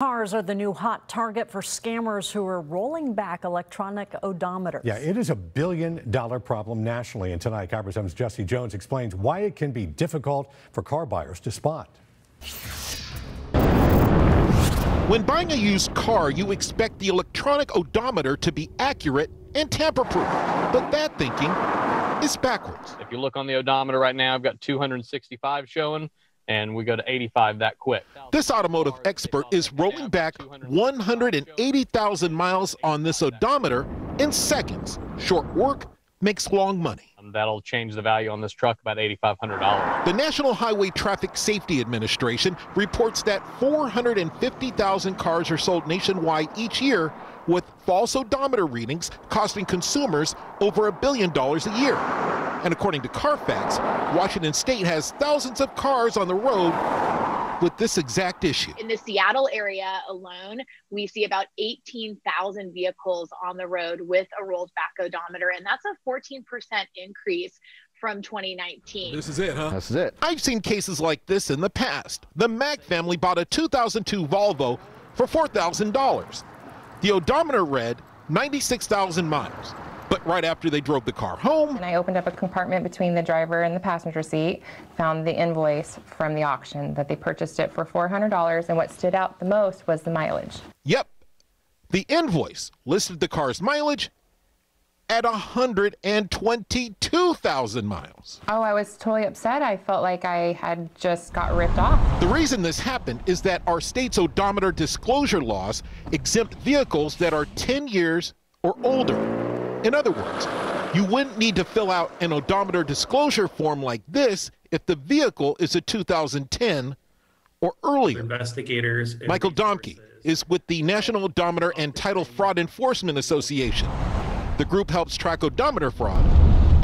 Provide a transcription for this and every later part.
Cars are the new hot target for scammers who are rolling back electronic odometers. Yeah, it is a billion dollar problem nationally. And tonight, KIRO 7's Jesse Jones explains why it can be difficult for car buyers to spot. When buying a used car, you expect the electronic odometer to be accurate and tamper proof. But that thinking is backwards. If you look on the odometer right now, I've got 265 showing and we go to 85 that quick. This automotive expert is rolling back 180,000 miles on this odometer in seconds. Short work makes long money. And That'll change the value on this truck about $8,500. The National Highway Traffic Safety Administration reports that 450,000 cars are sold nationwide each year with false odometer readings costing consumers over a billion dollars a year. And according to Carfax, Washington State has thousands of cars on the road with this exact issue. In the Seattle area alone, we see about 18,000 vehicles on the road with a rolled back odometer, and that's a 14% increase from 2019. This is it, huh? This is it. I've seen cases like this in the past. The Mack family bought a 2002 Volvo for $4,000. The odometer read 96,000 miles. Right after they drove the car home, and I opened up a compartment between the driver and the passenger seat, found the invoice from the auction that they purchased it for $400, and what stood out the most was the mileage. Yep. The invoice listed the car's mileage at 122,000 miles. Oh, I was totally upset. I felt like I had just got ripped off. The reason this happened is that our state's odometer disclosure laws exempt vehicles that are 10 years or older. In other words, you wouldn't need to fill out an odometer disclosure form like this if the vehicle is a 2010 or earlier. Investigators. Michael Domke is with the National Odometer and Title Fraud Enforcement Association. The group helps track odometer fraud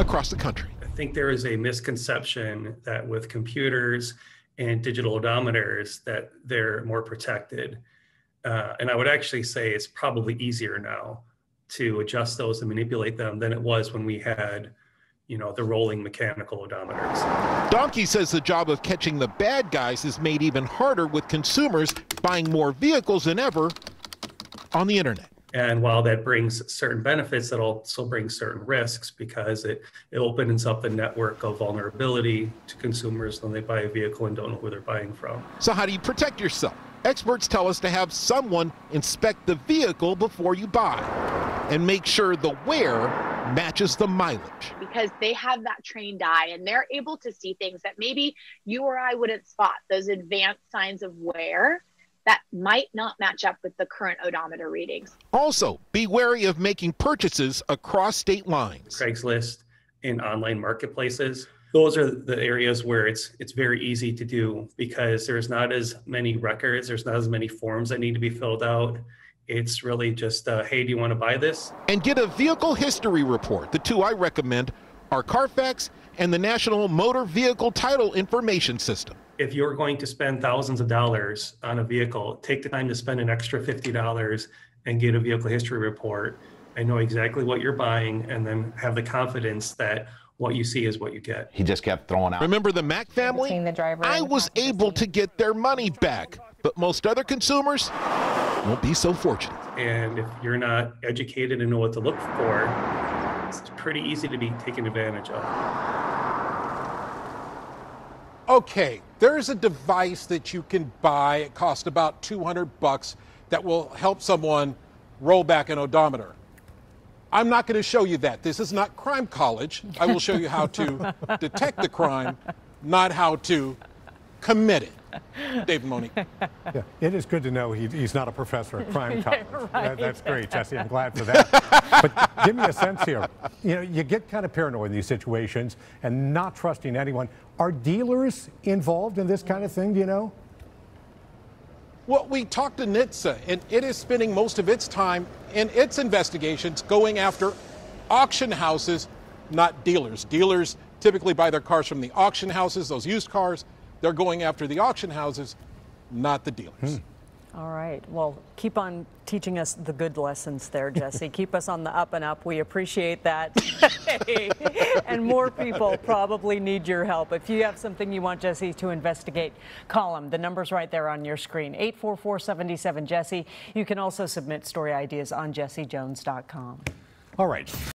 across the country. I think there is a misconception that with computers and digital odometers that they're more protected. Uh, and I would actually say it's probably easier now to adjust those and manipulate them than it was when we had you know the rolling mechanical odometers. Domke says the job of catching the bad guys is made even harder with consumers buying more vehicles than ever on the internet. And while that brings certain benefits, it also brings certain risks because it, it opens up the network of vulnerability to consumers when they buy a vehicle and don't know who they're buying from. So, how do you protect yourself? Experts tell us to have someone inspect the vehicle before you buy and make sure the wear matches the mileage. Because they have that trained eye and they're able to see things that maybe you or I wouldn't spot, those advanced signs of wear that might not match up with the current odometer readings. Also, be wary of making purchases across state lines. Craigslist and online marketplaces. Those are the areas where it's it's very easy to do because there's not as many records, there's not as many forms that need to be filled out. It's really just, uh, hey, do you want to buy this? And get a vehicle history report. The two I recommend are Carfax and the National Motor Vehicle Title Information System if you're going to spend thousands of dollars on a vehicle, take the time to spend an extra $50 and get a vehicle history report and know exactly what you're buying and then have the confidence that what you see is what you get. He just kept throwing out. Remember the Mack family? The I was able to get their money back, but most other consumers won't be so fortunate. And if you're not educated and know what to look for, it's pretty easy to be taken advantage of. Okay, there's a device that you can buy. It costs about 200 bucks that will help someone roll back an odometer. I'm not going to show you that. This is not crime college. I will show you how to detect the crime, not how to commit it. David Monique. Yeah, it is good to know he, he's not a professor at crime college. right. that, that's great, Jesse. I'm glad for that. but give me a sense here. You know, you get kind of paranoid in these situations and not trusting anyone. Are dealers involved in this kind of thing? Do you know? Well, we talked to NHTSA, and it is spending most of its time in its investigations going after auction houses, not dealers. Dealers typically buy their cars from the auction houses, those used cars. They're going after the auction houses, not the dealers. Hmm. All right. Well, keep on teaching us the good lessons there, Jesse. keep us on the up and up. We appreciate that. and more people probably need your help. If you have something you want Jesse to investigate, call him. The number's right there on your screen 844 77 Jesse. You can also submit story ideas on jessejones.com. All right.